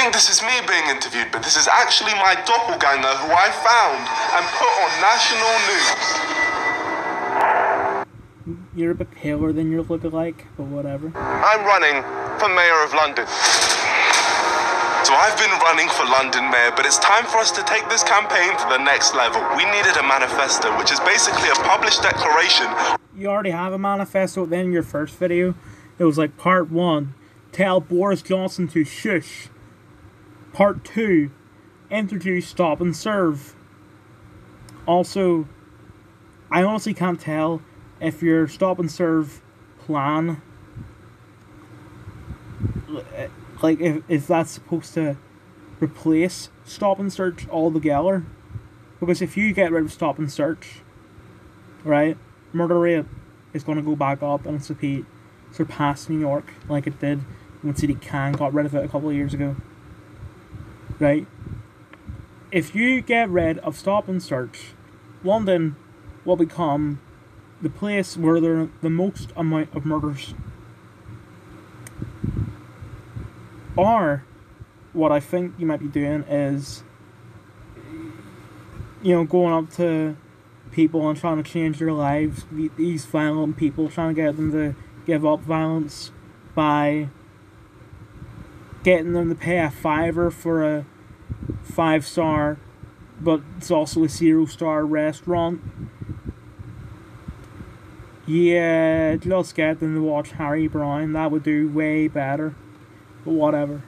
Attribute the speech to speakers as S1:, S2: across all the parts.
S1: think this is me being interviewed, but this is actually my doppelganger who I found and put on national news.
S2: You're a bit paler than your look-alike, but whatever.
S1: I'm running for Mayor of London. So I've been running for London Mayor, but it's time for us to take this campaign to the next level. We needed a manifesto, which is basically a published declaration.
S2: You already have a manifesto then in your first video. It was like part one, tell Boris Johnson to shush. Part two, introduce stop and serve. Also, I honestly can't tell if your stop and serve plan like if, if that's supposed to replace stop and search altogether because if you get rid of stop and search right murder rate is going to go back up and surpass, surpass new york like it did when Sadiq Khan got rid of it a couple of years ago right? If you get rid of stop and search london will become the place where there are the most amount of murders. Or what I think you might be doing is you know, going up to people and trying to change their lives, these violent people, trying to get them to give up violence by getting them to pay a fiver for a five star, but it's also a zero star restaurant. Yeah, just get them to watch Harry Brown, that would do way better. But whatever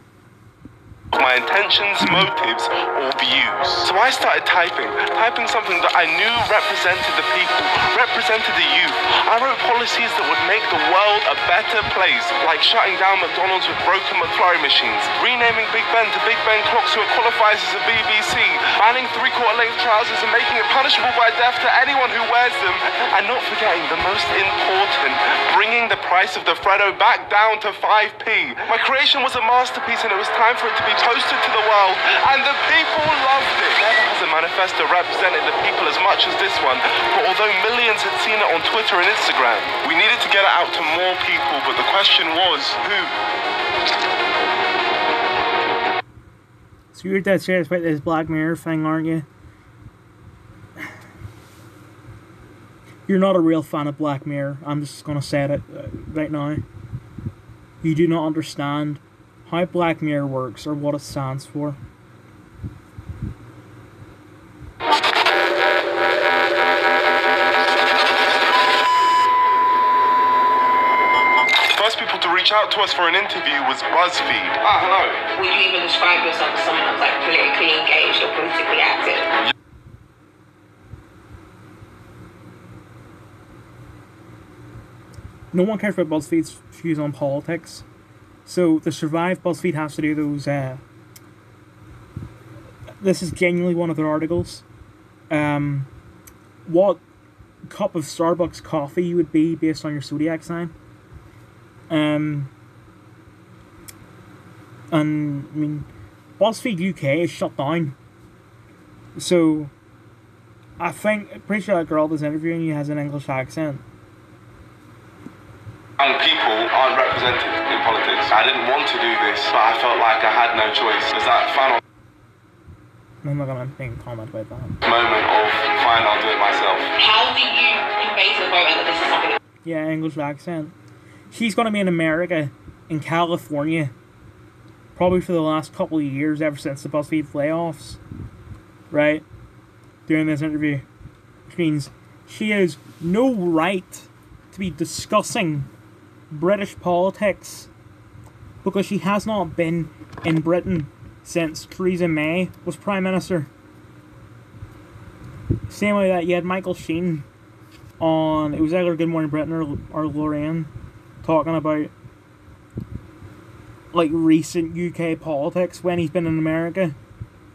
S1: my intentions, motives, or views. So I started typing, typing something that I knew represented the people, represented the youth. I wrote policies that would make the world a better place, like shutting down McDonald's with broken McFlurry machines, renaming Big Ben to Big Ben clocks so it qualifies as a BBC, banning three-quarter length trousers and making it punishable by death to anyone who wears them, and not forgetting the most important, bringing the price of the Freddo back down to 5p. My creation was a masterpiece and it was time for it to be toasted to the world, and the people loved it. Never has a manifesto represented the people as much as this one, but although millions had seen it on Twitter and Instagram, we needed to get it out to more people, but the question was, who?
S2: So you're dead serious about this Black Mirror thing, aren't you? You're not a real fan of Black Mirror. I'm just gonna say it uh, right now. You do not understand how Black Mirror works or what it stands for.
S1: First people to reach out to us for an interview was BuzzFeed.
S3: Ah, hello. Will you even describe yourself as someone that's like politically engaged or politically active?
S2: No one cares about BuzzFeed's views on politics. So the survive, BuzzFeed has to do those. Uh, this is genuinely one of their articles. Um, what cup of Starbucks coffee you would be based on your zodiac sign? Um, and I mean, BuzzFeed UK is shut down. So, I think pretty sure that girl that's interviewing you has an English accent
S1: young people aren't represented in politics. I didn't want to do this, but I felt like I had no choice. There's that final
S2: I'm not gonna make a comment about that.
S1: Moment of fine, I'll do it myself.
S3: How do you convey to the voter that this is something?
S2: Yeah, English accent. She's gonna be in America, in California, probably for the last couple of years, ever since the BuzzFeed playoffs, right? During this interview, which means she has no right to be discussing British politics because she has not been in Britain since Theresa May was Prime Minister. Same way that you had Michael Sheen on, it was either Good Morning Britain or, or Lorraine, talking about like recent UK politics when he's been in America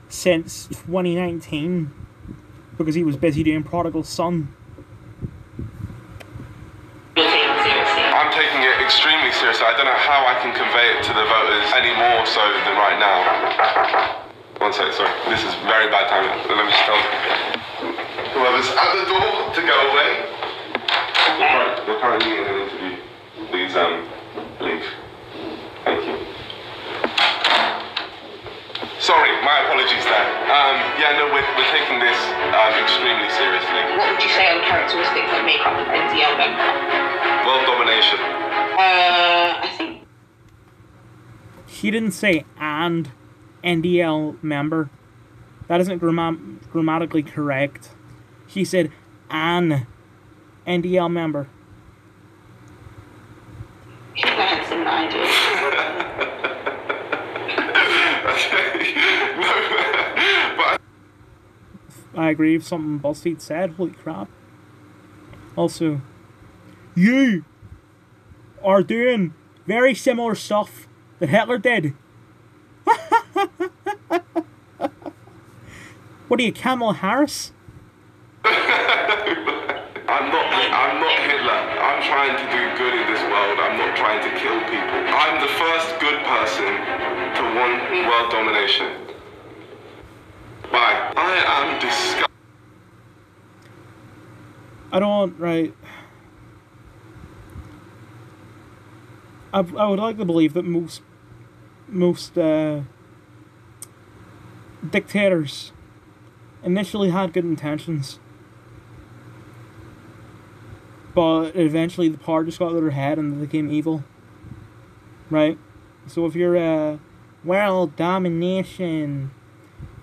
S2: since 2019 because he was busy doing Prodigal Son.
S1: Extremely seriously. I don't know how I can convey it to the voters any more so than right now. One second, sorry. This is very bad timing. Let me just tell whoever's at the door to go away. We're currently in an interview. Please um, leave. Thank you. Sorry, my apologies there. Um, yeah, no, we're, we're taking this um, extremely seriously.
S3: What would you say are the characteristics that make up an NDL member?
S1: World domination.
S3: Uh, I think
S2: He didn't say and NDL member. That isn't gramma- grammatically correct. He said an NDL member.
S3: Hitler had similar ideas.
S1: but
S2: I agree with something BuzzFeed said. Holy crap. Also, you are doing very similar stuff that Hitler did. what are you, Kamala Harris?
S1: I'm not. I'm not Hitler. I'm trying to do good in this world. I'm not trying to kill people. I'm the first good person world domination. Bye. I am disgusted.
S2: I don't, right. I, I would like to believe that most, most, uh, dictators initially had good intentions. But eventually the power just got to their head and they became evil. Right? So if you're, uh, world domination,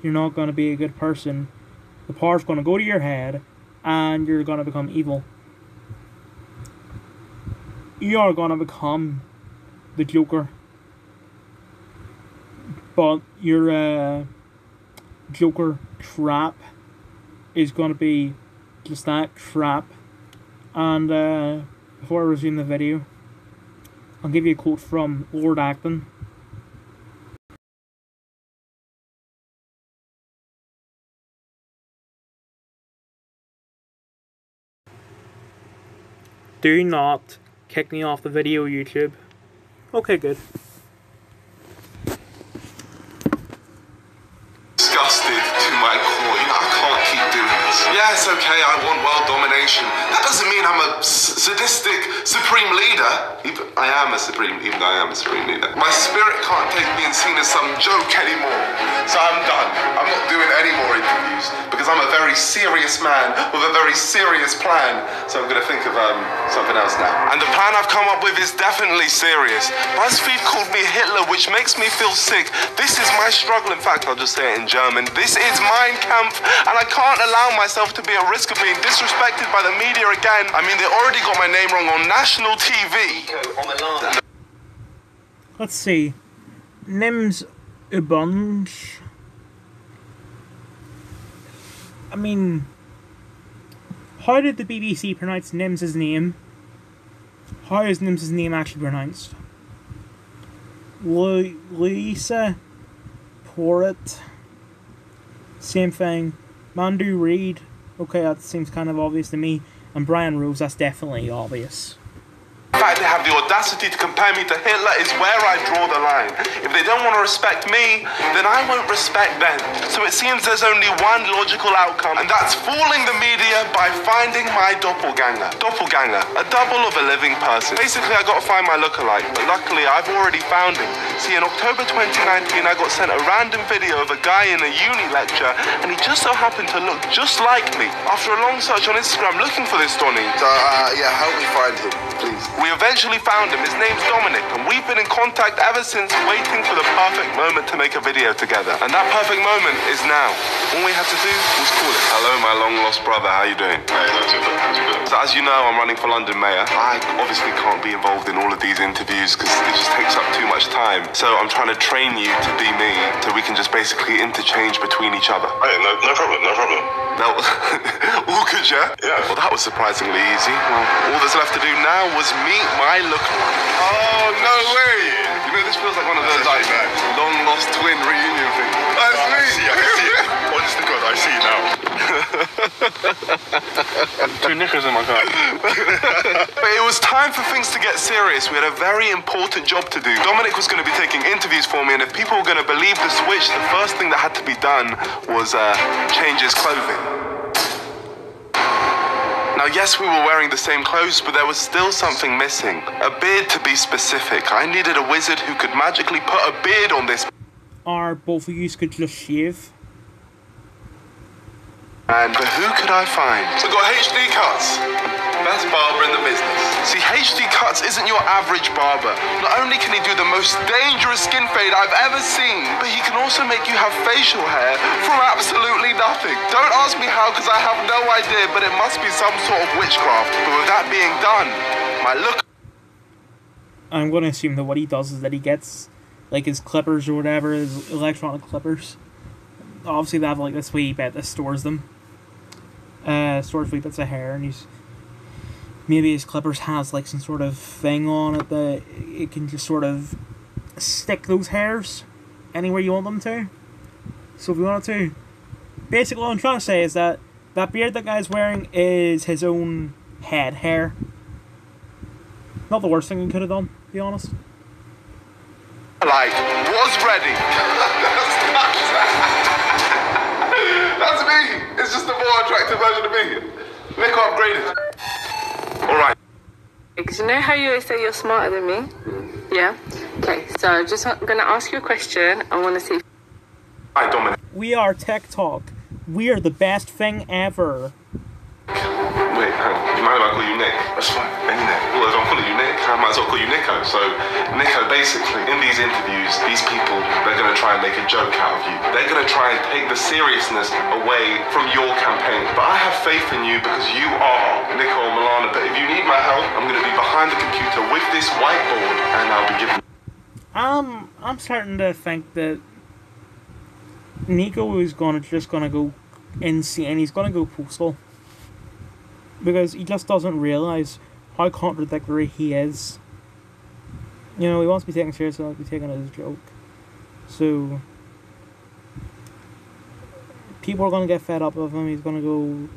S2: you're not going to be a good person. The power's going to go to your head and you're gonna become evil. You are gonna become the Joker. But your uh, Joker trap is gonna be just that trap. And uh, before I resume the video, I'll give you a quote from Lord Acton. Do not kick me off the video, YouTube. Okay, good.
S1: disgusted to my core. You know, I can't keep doing this. Yeah, it's okay. I want world domination. That doesn't mean I'm a sadistic supreme leader. I am a supreme, even though I am a supreme leader. My spirit can't take being seen as some joke anymore. So I'm done. I'm not doing any more interviews because I'm a very serious man with a very serious plan. So I'm going to think of um, something else now. And the plan I've come up with is definitely serious. BuzzFeed called me Hitler, which makes me feel sick. This is my struggle. In fact, I'll just say it in German. This is Mein Kampf, and I can't allow myself to be at risk of being disrespected by the media again. I mean, they already got my name wrong on national TV.
S2: Let's see. Nims Obunge. I mean, how did the BBC pronounce Nims' name? How is Nims' name actually pronounced? Lu- Lisa Porritt. Same thing. Mandu Reid. Okay, that seems kind of obvious to me. And Brian Rose, that's definitely obvious.
S1: Fact they have the audacity to compare me to Hitler is where I draw the line. If they don't want to respect me, then I won't respect them. So it seems there's only one logical outcome, and that's fooling the media by finding my doppelganger. Doppelganger, a double of a living person. Basically, I got to find my lookalike, but luckily I've already found him. See, in October 2019, I got sent a random video of a guy in a uni lecture, and he just so happened to look just like me. After a long search on Instagram looking for this Donny,
S4: So, uh, yeah, help me find him, please.
S1: we eventually found him. His name's Dominic, and we've been in contact ever since, waiting for the perfect moment to make a video together. And that perfect moment is now. All we had to do was call it. Hello, my long lost brother. How you doing?
S4: Hey, not too bad, not too bad.
S1: So as you know, I'm running for London Mayor. I obviously can't be involved in all of these interviews because it just takes up too much time. So I'm trying to train you to be me, so we can just basically interchange between each other.
S4: Hey, no, no problem, no problem.
S1: That was all good, yeah?
S4: Yeah.
S1: Well, that was surprisingly easy. Well, all that's left to do now was meet my lookalike. Oh, no way! You know, this feels like one of those like long lost twin reunion things. That's
S4: I
S1: me.
S4: see, I see it. Honest to God, I see it now.
S1: Two knickers in my car. but it was time for things to get serious. We had a very important job to do. Dominic was going to be taking interviews for me, and if people were going to believe the switch, the first thing that had to be done was uh, change his clothing. Now, yes, we were wearing the same clothes, but there was still something missing. A beard, to be specific. I needed a wizard who could magically put a beard on this
S2: are both of you could just shave.
S1: And but who could I find?
S4: We've got HD cuts. Best barber in the business.
S1: See, HD Cuts isn't your average barber. Not only can he do the most dangerous skin fade I've ever seen, but he can also make you have facial hair from absolutely nothing. Don't ask me how, because I have no idea, but it must be some sort of witchcraft. But with that being done, my look
S2: I'm going to assume that what he does is that he gets like his clippers or whatever, his electronic clippers. Obviously, they have like this wee bit that stores them. Uh, wee bits of hair, and he's maybe his clippers has like some sort of thing on it that it can just sort of stick those hairs anywhere you want them to. So if you wanted to, basically what I'm trying to say is that that beard that guy's wearing is his own head hair. Not the worst thing he could have done, to be honest.
S1: like was ready. That's me. It's just a more attractive version of me. Nick upgraded. All right.
S5: Because you know how you always say you're smarter than me? Hmm. Yeah? Okay, so I'm just going to ask you a question. I want to see.
S1: Hi, Dominic.
S2: We are Tech Talk. We are the best thing ever.
S1: Wait, hang on. You mind if I call you Nick?
S4: That's fine. Any Nick.
S1: Well, if I'm calling you Nick, I might as well call you Niko. So, Niko, basically, in these interviews, these people, they're going to try and make a joke out of you. They're going to try and take the seriousness away from your campaign. But I have faith in you because you are Niko Milana. But if you need my help, I'm going to be behind the computer with this whiteboard, and I'll be giving
S2: Um, I'm starting to think that Niko is gonna just gonna go insane. He's gonna go postal because he just doesn't realize how contradictory he is. You know, he wants to be taken seriously, he wants to be taken as a joke. So people are gonna get fed up of him. He's gonna go,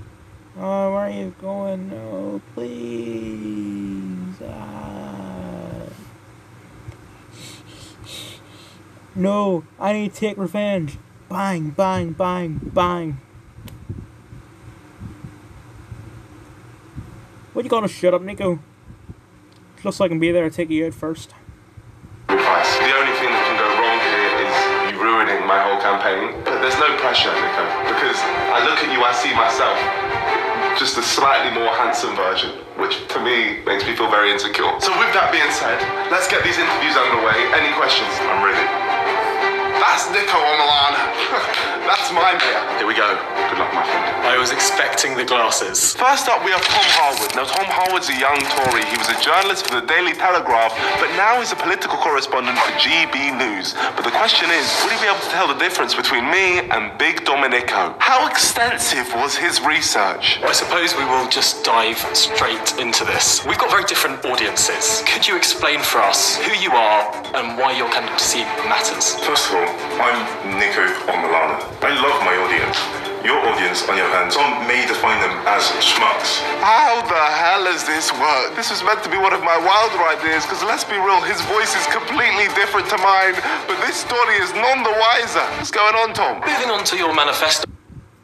S2: "Oh, where are you going? No, please." Ah. No, I need to take revenge. Bang, bang, bang, bang. What you gonna shut up, Niko? Just so I can be there and take you out first.
S1: The only thing that can go wrong here is you ruining my whole campaign. But there's no pressure, Niko, because I look at you, I see myself. Just a slightly more handsome version, which to me makes me feel very insecure. So with that being said, let's get these interviews underway. Any questions?
S4: I'm ready.
S1: That's Niko Omalana. That's my beer. Here we go. Good luck, my friend.
S6: I was expecting the glasses.
S1: First up, we have Tom Harwood. Now, Tom Harwood's a young Tory. He was a journalist for the Daily Telegraph, but now he's a political correspondent for GB News. But the question is, would he be able to tell the difference between me and Big Dominico? How extensive was his research?
S6: I suppose we will just dive straight into this. We've got very different audiences. Could you explain for us who you are and why your candidacy matters?
S4: First of all, I'm Niko Omalana. I love my audience. Your audience, on your hand, some may define them as schmucks.
S1: How the hell has this work? This was meant to be one of my wilder ideas, because let's be real, his voice is completely different to mine, but this story is none the wiser. What's going on, Tom?
S6: Moving on to your manifesto.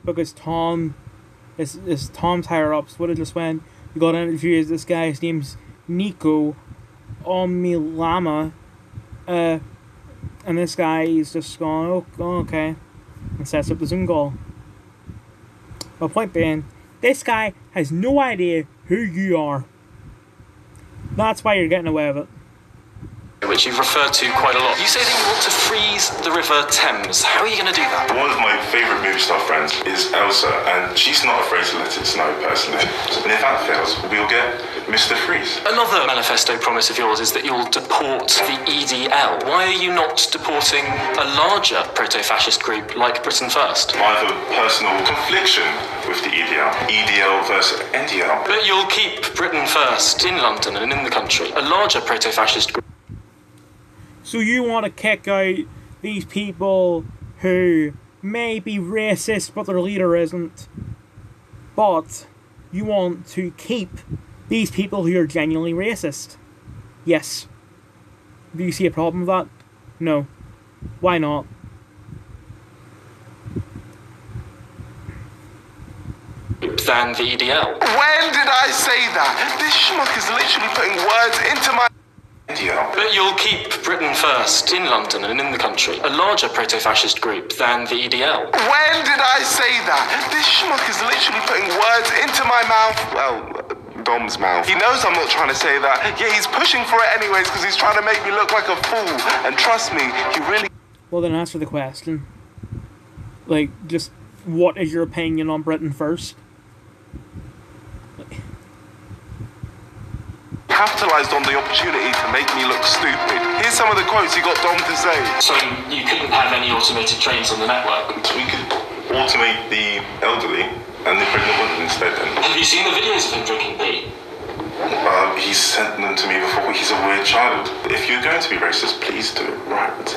S2: Because Tom, is is Tom's higher ups would have just went. We got an interview. with This guy, his name's Niko Omilama, uh, and this guy is just going, oh, oh, okay, and sets up the Zoom goal. But point being, this guy has no idea who you are. That's why you're getting away with it.
S6: Which you've referred to quite a lot. You say that you want to freeze the River Thames. How are you going to do that?
S4: One of my favourite movie star friends is Elsa, and she's not afraid to let it snow personally. And if that fails, we'll get Mr. Freeze.
S6: Another manifesto promise of yours is that you'll deport the EDL. Why are you not deporting a larger proto-fascist group like Britain First?
S4: I have a personal confliction with the EDL. EDL versus NDL.
S6: But you'll keep Britain First in London and in the country. A larger proto-fascist group.
S2: So you want to kick out these people who may be racist but their leader isn't. But you want to keep these people who are genuinely racist. Yes. Do you see a problem with that? No. Why not?
S6: than the E EDL.
S1: When did I say that? This schmuck is literally putting words into my.
S4: Video.
S6: But you'll keep Britain First in London and in the country, a larger proto fascist group than the EDL.
S1: When did I say that? This schmuck is literally putting words into my mouth. Well, Dom's mouth. He knows I'm not trying to say that. Yeah, he's pushing for it anyways because he's trying to make me look like a fool. And trust me, he really
S2: Well, then answer the question. Like, just what is your opinion on Britain first?
S1: Capitalized on the opportunity to make me look stupid. Here's some of the quotes he got Dom to say.
S6: So you couldn't have any automated trains on the network.
S4: So we could automate the elderly and the pregnant women instead then.
S6: Have you seen the videos of him drinking pee?
S4: Uh, he sent them to me before. He's a weird child. If you're going to be racist, please do it right.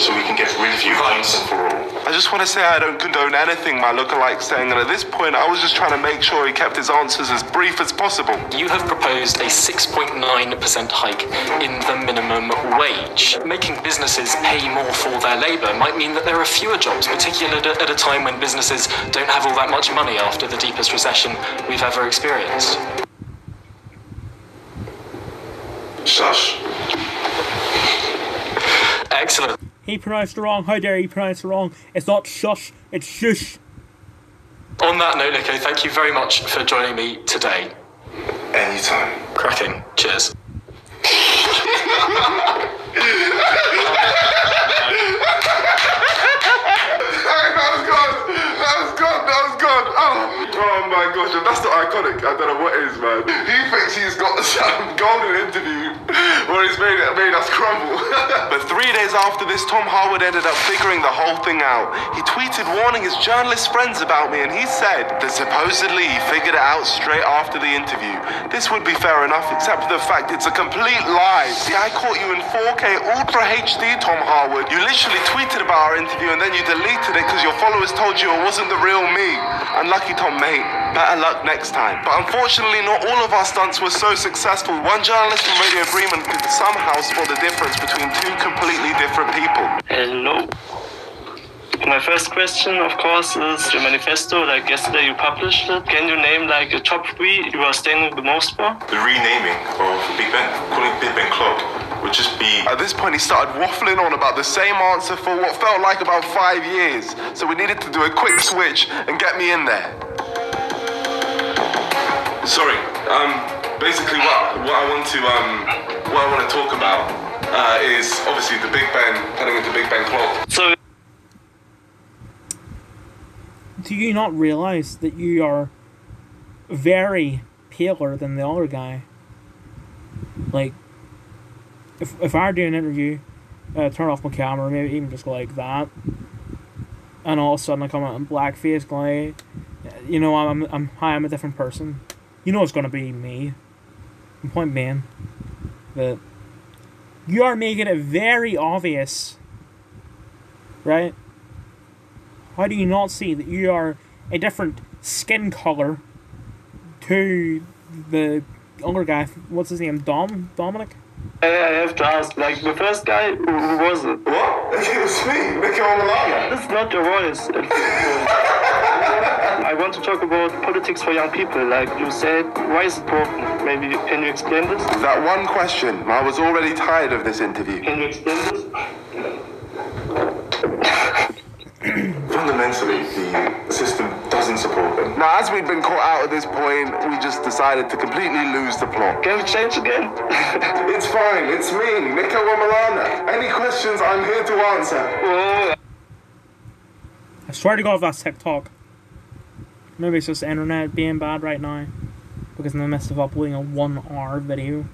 S4: So we can get rid of you once and for all.
S1: I just want to say I don't condone anything my lookalike's saying, and at this point, I was just trying to make sure he kept his answers as brief as possible.
S6: You have proposed a 6.9% hike in the minimum wage. Making businesses pay more for their labour might mean that there are fewer jobs, particularly at a- at a time when businesses don't have all that much money after the deepest recession we've ever experienced.
S4: Shush.
S6: Excellent.
S2: He pronounced it wrong. How dare he pronounce it wrong? It's not shush, it's shush.
S6: On that note, Niko, thank you very much for joining me today.
S4: Anytime.
S6: Cracking. Cheers.
S1: that was gone. That was gone. That was gone. Oh, oh my gosh. If that's not iconic, I don't know what is, man. He thinks he's got some golden interview where he's made, made us crumble. but three days after this, Tom Harwood ended up figuring the whole thing out. He tweeted warning his journalist friends about me, and he said that supposedly he figured it out straight after the interview. This would be fair enough, except for the fact it's a complete lie. See, I caught you in 4K Ultra HD, Tom Harwood. You literally tweeted about our interview and then you deleted it because your followers told you it wasn't the real me. Unlucky, Tom, mate. Better luck next time. But unfortunately, not all of our stunts were so successful. One journalist from Radio Bremen could somehow spot the difference between two completely different people.
S7: Hello. My first question, of course, is your manifesto. Like yesterday, you published it. Can you name like a top three you are standing the most for?
S4: The renaming of Big Ben, calling it Big Ben Club, would just be
S1: At this point, he started waffling on about the same answer for what felt like about five years. So we needed to do a quick switch and get me in there.
S4: Sorry. Um, basically, what what I want to um what I want to talk about uh, is obviously the Big Ben turning into Big Ben Club.
S7: So
S2: Do you not realize that you are very paler than the other guy? Like, if, if I were doing an interview, uh, turn off my camera, maybe even just like that, and all of a sudden I come out in blackface, going, you know, I'm, I'm, hi, I'm a different person. You know it's gonna be me. Point being that you are making it very obvious, right? How do you not see that you are a different skin color to the younger guy? What's his name? Dom? Dominic?
S7: I I have to ask, like the first guy, who, who was it?
S1: What? It was me, Nicky Omalaya.
S7: It's not your voice. It's- I want to talk about politics for young people. Like you said, why is it broken? Maybe can you explain this?
S1: That one question, I was already tired of this interview.
S7: Can you explain this?
S4: Fundamentally, the system doesn't support them.
S1: Now, as we'd been caught out at this point, we just decided to completely lose the plot.
S7: Can we change again?
S1: It's fine, it's me, Nico Wamalana. Any questions, I'm here to answer.
S2: I swear to God, if that's TikTok. Maybe it's just the internet being bad right now. Because in the midst of uploading a one hour video.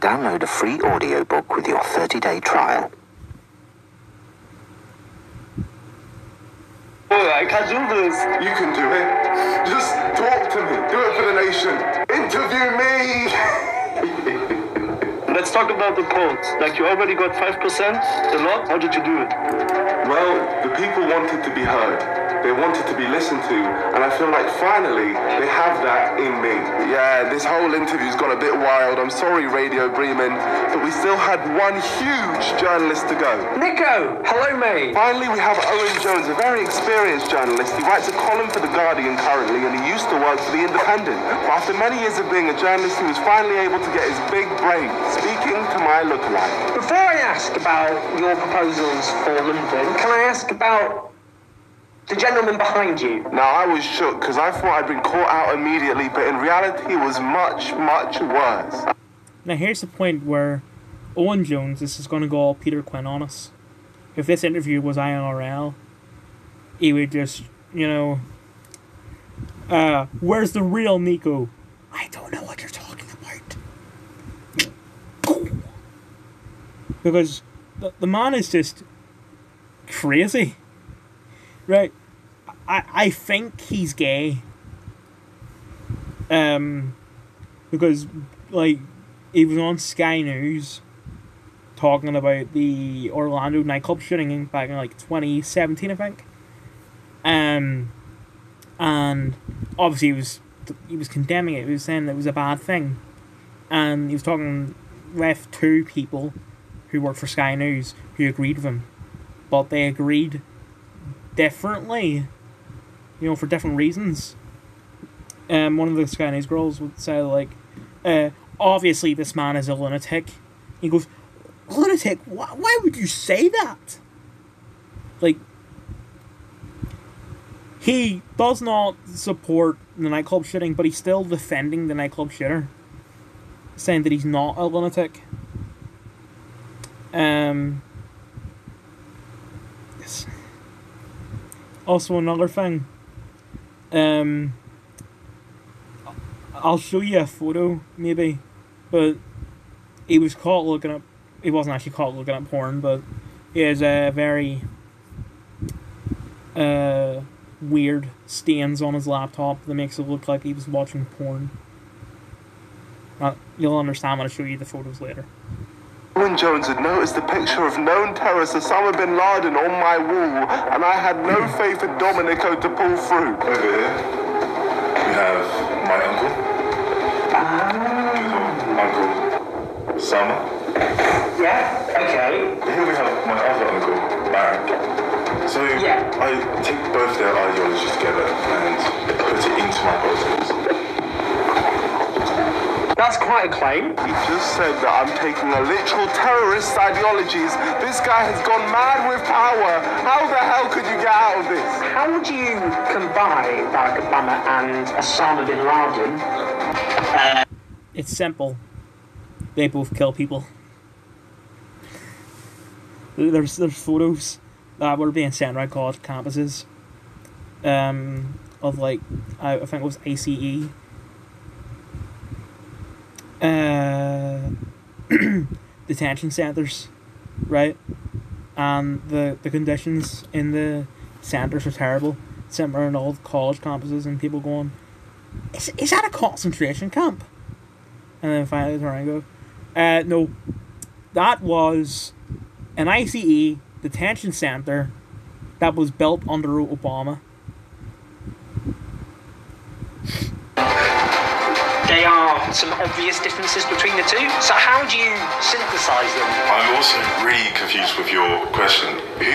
S8: Download a free audiobook with your 30-day trial.
S7: oh, I can't do this.
S1: You can do it. Just talk to me. Do it for the nation. Interview me.
S7: Let's talk about the polls. Like you already got five percent, a lot. How did you do it?
S1: Well, the people wanted to be heard. They wanted to be listened to, and I feel like finally they have that in me. Yeah, this whole interview's gone a bit wild. I'm sorry, Radio Bremen, but we still had one huge journalist to go.
S9: Niko, hello, mate.
S1: Finally, we have Owen Jones, a very experienced journalist. He writes a column for The Guardian currently, and he used to work for The Independent. But after many years of being a journalist, he was finally able to get his big break speaking to my lookalike.
S9: Before I ask about your proposals for London, can I ask about the gentleman behind you?
S1: Now, I was shook because I thought I'd been caught out immediately, but in reality, it was much, much worse.
S2: Now here's the point where Owen Jones, this is going to go all Peter Quinn on us. If this interview was IRL, he would just, you know, uh, where's the real Niko? I don't know what you're talking about. Because the, the man is just crazy. Right? I, I think he's gay. Um, because, like, he was on Sky News talking about the Orlando nightclub shooting back in like 2017, I think. Um, and obviously he was he was condemning it. He was saying it was a bad thing, and he was talking with two people who work for Sky News who agreed with him, but they agreed differently, you know, for different reasons. Um, one of the Sky News girls would say like, uh, obviously this man is a lunatic. He goes, lunatic? Why, why would you say that? Like, he does not support the nightclub shooting, but he's still defending the nightclub shooter, saying that he's not a lunatic. Um. Also, another thing. Um. I'll show you a photo, maybe, but he was caught looking at. He wasn't actually caught looking at porn, but he has a very uh, weird stains on his laptop that makes it look like he was watching porn. Uh, you'll understand when I show you the photos later.
S1: Owen Jones had noticed the picture of known terrorist Osama bin Laden on my wall, and I had no faith in Dominico to pull through.
S4: Over here, we have my uncle. Uncle Sama.
S9: Yeah, okay.
S4: Here we have my other uncle, Barack. So
S9: Yeah.
S4: I take both their ideologies together and put it into my politics.
S9: That's quite a claim.
S1: He just said that I'm taking a literal terrorist ideologies. This guy has gone mad with power. How the hell could you get out of this?
S9: How would you combine Barack Obama and Osama bin Laden?
S2: It's simple. They both kill people. There's there's photos that were being sent around college campuses. Um, of like I, I think it was ICE. Uh, detention centers, right? And the the conditions in the centers are terrible. Around all the college campuses and people going, is, is that a concentration camp? And then finally turn around and go, uh, no, that was an ICE detention center that was built under Obama.
S9: There are some obvious differences between the two. So how do you synthesize them?
S4: I'm also really confused with your question. Who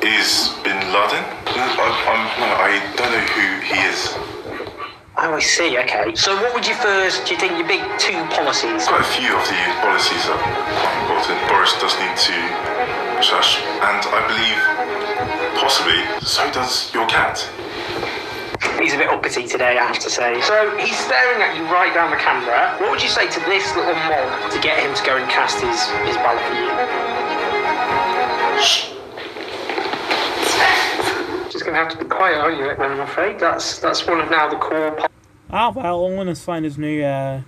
S4: is Bin Laden? I, I'm, no, I don't know who he is.
S9: Oh, I see. Okay. So what would you first? Do you think your big two policies?
S4: Quite a few of the policies are quite important. Boris does need to shush, and I believe possibly so does your cat.
S9: He's a bit uppity today, I have to say. So he's staring at you right down the camera. What would you say to this little mob to get him to go and cast his his ballot for you? Just gonna have to be quiet, aren't you? Then I'm afraid that's that's one of now the core. Po-
S2: Ah, well, Owen has found his new, uh,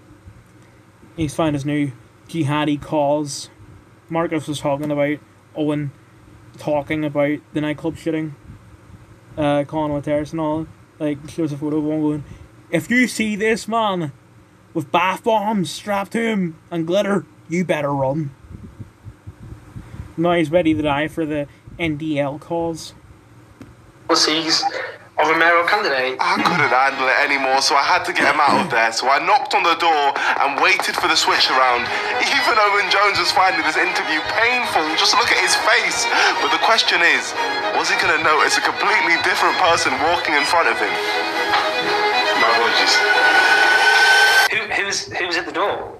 S2: he's found his new jihadi cause. Marcus was talking about Owen talking about the nightclub shooting, uh, calling it terrorists and all. Like, shows a photo of one going, if you see this man with bath bombs strapped to him and glitter, you better run. Now he's ready to die for the NDL cause.
S9: policies of a mayoral candidate.
S10: I couldn't handle it anymore, so I had to get him out of there. So I knocked on the door and waited for the switch around. Even Owen Jones was finding this interview painful. Just look at his face. But the question is, was he going to notice a completely different person walking in front of him?
S1: My apologies.
S9: Who, who's, who was at the door?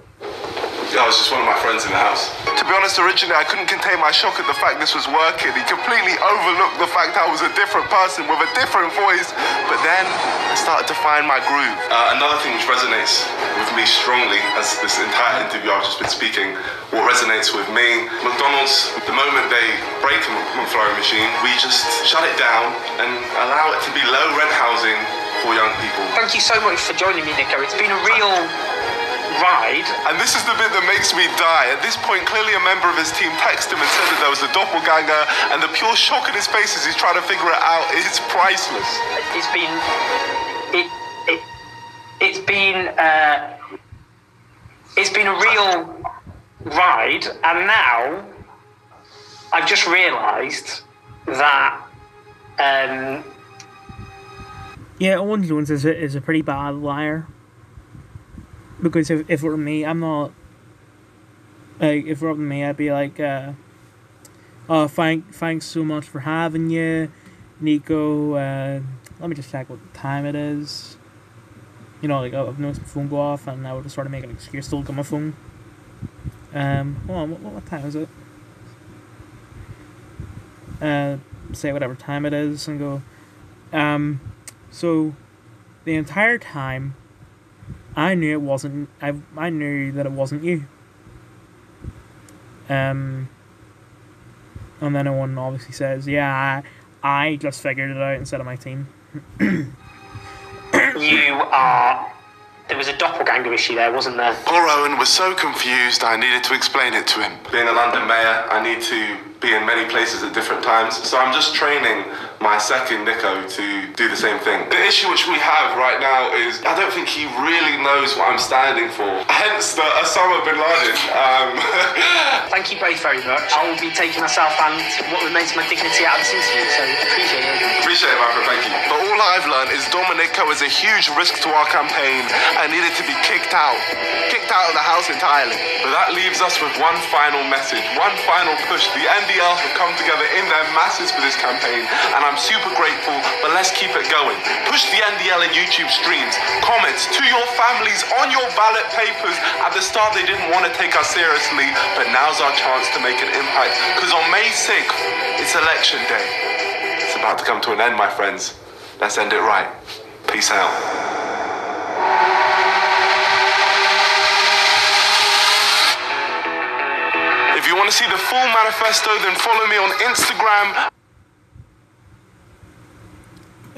S1: Yeah, it was just one of my friends in the house.
S10: To be honest, originally I couldn't contain my shock at the fact this was working. He completely overlooked the fact I was a different person with a different voice. But then I started to find my groove.
S1: Uh, another thing which resonates with me strongly, as this entire interview I've just been speaking, what resonates with me, McDonald's, the moment they break a McFlurry machine, we just shut it down and allow it to be low rent housing for young people.
S9: Thank you so much for joining me, Niko. It's been a real ride.
S10: And this is the bit that makes me die. At this point, clearly a member of his team texted him and said that there was a doppelganger, and the pure shock in his face as he's trying to figure it out is priceless.
S9: It's been it it it's been uh, it's been a real ride, and now I've just realised that um,
S2: Yeah, Owen Jones is a, is a pretty bad liar. Because if, if it were me, I'm not. Like, if it were me, I'd be like, uh, oh, thank, thanks so much for having you, Niko. Uh, let me just check what time it is. You know, like, I've noticed my phone go off, and I would just sort of make an excuse to look at my phone. Um, hold on, what, what time is it? Uh, say whatever time it is, and go, um, so the entire time I knew it wasn't I I knew that it wasn't you. Um and then one obviously says, Yeah, I, I just figured it out instead of my team.
S9: you are. There was a doppelganger issue there, wasn't there?
S10: Poor Owen was so confused, I needed to explain it to him.
S1: Being a London mayor, I need to be in many places at different times. So I'm just training my second Niko to do the same thing. The issue which we have right now is I don't think he really knows what I'm standing for. Hence the Osama bin Laden. Um,
S9: Thank you both very much. I will be taking myself and what remains of my dignity out of this interview, so appreciate it.
S1: appreciate it, my friend. Thank you.
S10: But all I've learned is Dominico is a huge risk to our campaign and needed to be kicked out. Kicked out of the house entirely.
S1: But that leaves us with one final message, one final push. The NDL have come together in their masses for this campaign, and I'm super grateful, but let's keep it going. Push the NDL in YouTube streams, comments to your families on your ballot papers. At the start, they didn't want to take us seriously, but now's our chance to make an impact. Because on May 6th, it's election day. It's about to come to an end, my friends. Let's end it right. Peace out.
S10: If you want to see the full manifesto, then follow me on Instagram.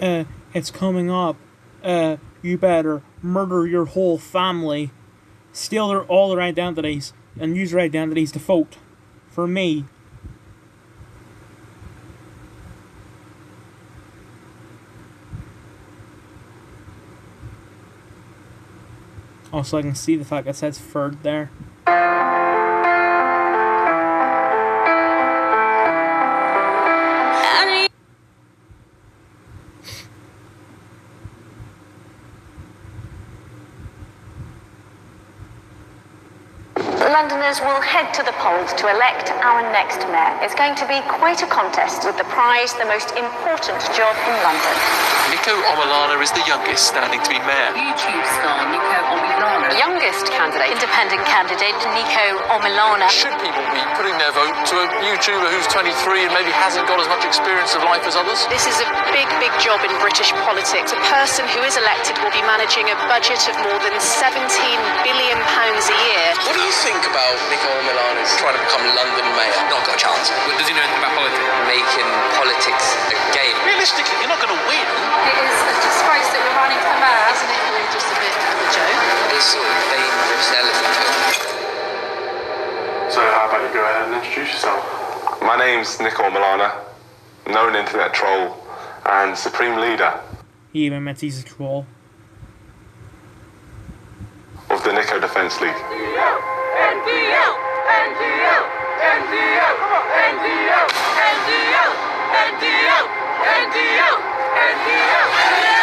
S2: Uh, it's coming up. Uh, you better murder your whole family, steal their all their identities, and use their identities to vote for me. Also, I can see the fact it says third there.
S11: London Londoners will head to the polls to elect our next mayor. It's going to be quite a contest with the prize, the most important job in London.
S12: Niko Omilana is the youngest standing to be mayor.
S11: YouTube star Niko Omilana. Youngest candidate, independent candidate Niko Omilana.
S13: Should people be putting their vote to a YouTuber who's 23 and maybe hasn't got as much experience of life as others?
S11: This is a big, big job in British politics. A person who is elected will be managing a budget of more than 17 billion pounds a year.
S13: What do you think about Niko Milana's trying to become London mayor? Not got a chance. But Does he know anything about politics? Making politics a game. Realistically, you're not going to win.
S11: It is a disgrace that you're running for mayor. Isn't it really just a bit of a joke?
S13: This sort of dangerous element of
S1: So how about you go ahead and introduce yourself? My name's Niko Milana, known internet troll and supreme leader
S2: He even admits he's a troll.
S1: of the Niko Defence League.
S14: NDL, NDL, NDL, NDL, NDL, NDL, NDL,
S1: NDL,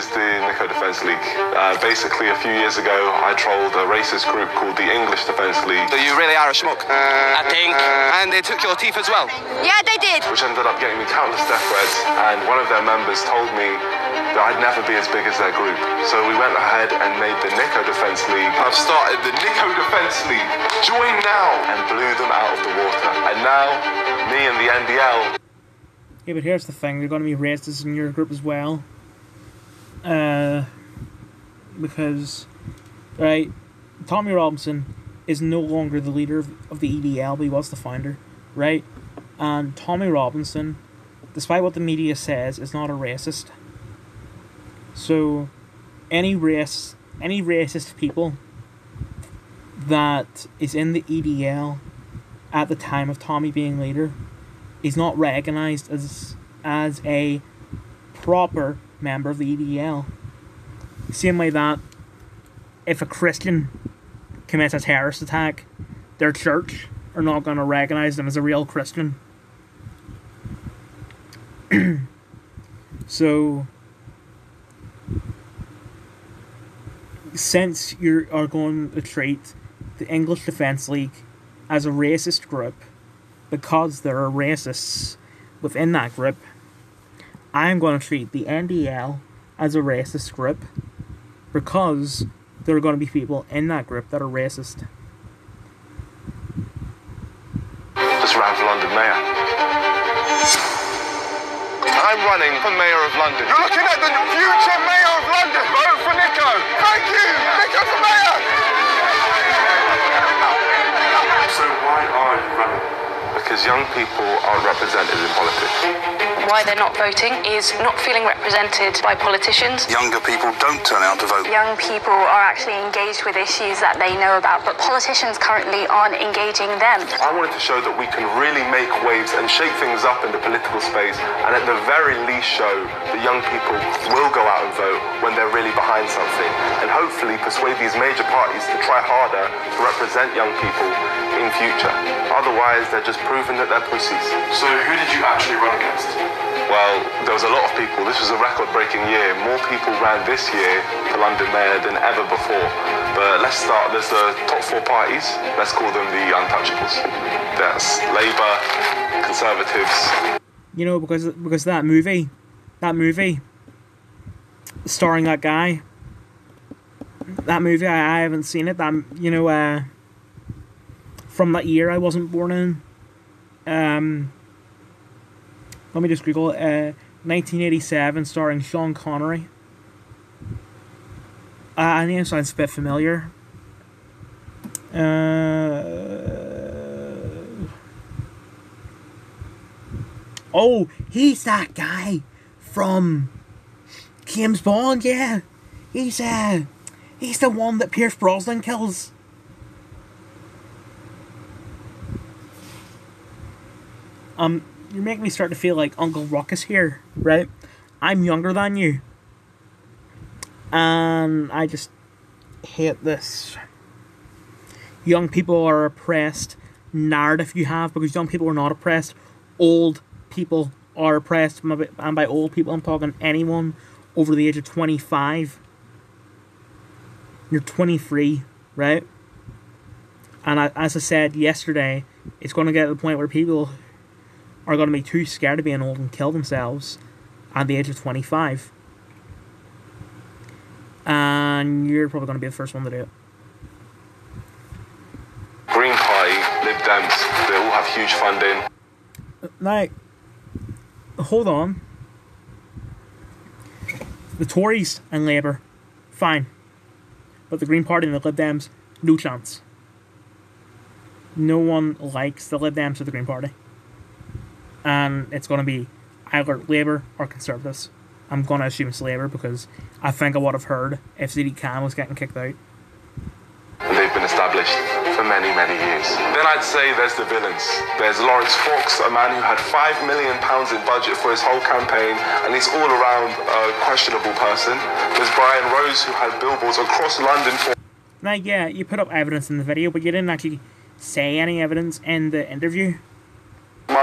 S1: is the Niko Defence League. Uh, basically, a few years ago, I trolled a racist group called the English Defence League.
S13: So you really are a schmuck. I think. And they took your teeth as well.
S15: Yeah, they did.
S1: Which ended up getting me countless death threats, and one of their members told me that I'd never be as big as their group. So we went ahead and made the Niko Defence League. I've started the Niko Defence League. Join now! And blew them out of the water. And now, me and the NDL
S2: Yeah, but here's the thing: they're going to be racists in your group as well. Uh, because, right, Tommy Robinson is no longer the leader of, of the EDL, but he was the founder, right? And Tommy Robinson, despite what the media says, is not a racist. So, any race, any racist people that is in the EDL at the time of Tommy being leader is not recognized as as a proper member of the EDL. Same way that if a Christian commits a terrorist attack, their church are not going to recognize them as a real Christian. so, since you are going to treat the English Defence League as a racist group, because there are racists within that group, I'm going to treat the NDL as a racist group because there are going to be people in that group that are racist.
S1: Just ran for London Mayor. I'm running for Mayor of London.
S16: You're looking at the future Mayor of London. Vote for Niko. Thank you. Niko for Mayor.
S1: So why are you running? Because young people aren't represented in politics.
S15: Why they're not voting is not feeling represented by politicians.
S17: Younger people don't turn out to vote.
S15: Young people are actually engaged with issues that they know about, but politicians currently aren't engaging them.
S1: I wanted to show that we can really make waves and shake things up in the political space, and at the very least show that young people will go out and vote when they're really behind something, and hopefully persuade these major parties to try harder to represent young people in future. Otherwise, they're just proving that they're pussies.
S17: So who did you actually run against?
S1: Well, there was a lot of people. This was a record-breaking year. More people ran this year for London Mayor than ever before. But let's start. There's the top four parties. Let's call them the untouchables. That's Labour, Conservatives.
S2: You know, because because that movie, that movie, starring that guy. That movie, I, I haven't seen it. That you know, uh, from that year I wasn't born in. Um, let me just Google it. Uh, 1987, starring Sean Connery. Uh, I name sounds a bit familiar. Uh, oh, he's that guy from James Bond. Yeah, he's uh, he's the one that Pierce Brosnan kills. Um, you're making me start to feel like Uncle Ruckus here, right? I'm younger than you. And I just hate this. Young people are oppressed narrative you have because young people are not oppressed. Old people are oppressed. And by old people, I'm talking anyone over the age of 25. You're 23, right? And as I said yesterday, it's going to get to the point where people are going to be too scared of being old and kill themselves at the age of 25. And you're probably going to be the first one to do it.
S1: Green Party, Lib Dems, they all have huge funding.
S2: Uh, now, hold on. The Tories and Labour, fine. But the Green Party and the Lib Dems, no chance. No one likes the Lib Dems or the Green Party and it's going to be either Labour or Conservatives. I'm going to assume it's Labour because I think I would have heard if Sadiq Khan was getting kicked out.
S1: And they've been established for many, many years. Then I'd say there's the villains. There's Laurence Fox, a man who had five million pounds in budget for his whole campaign, and he's all around a questionable person. There's Brian Rose, who had billboards across London for.
S2: Now, yeah, you put up evidence in the video, but you didn't actually say any evidence in the interview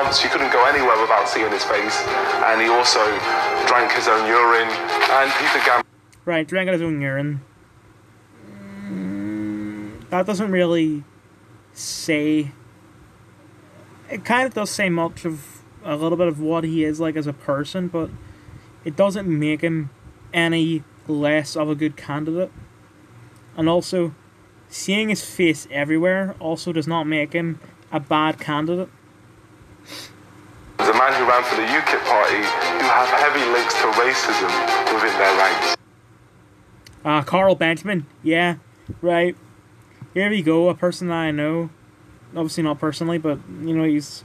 S1: months. You couldn't go anywhere without seeing his face. And he also
S16: drank his own urine, and Peter Gam.
S2: Right, drank his own urine. That doesn't really say. It kind of does say much of a little bit of what he is like as a person, but it doesn't make him any less of a good candidate. And also, seeing his face everywhere also does not make him a bad candidate.
S16: There's a man who ran for the UKIP party who have heavy links to racism within their ranks.
S2: Ah, uh, Carl Benjamin. Yeah, right. Here we go, a person that I know. Obviously not personally, but, you know, he's...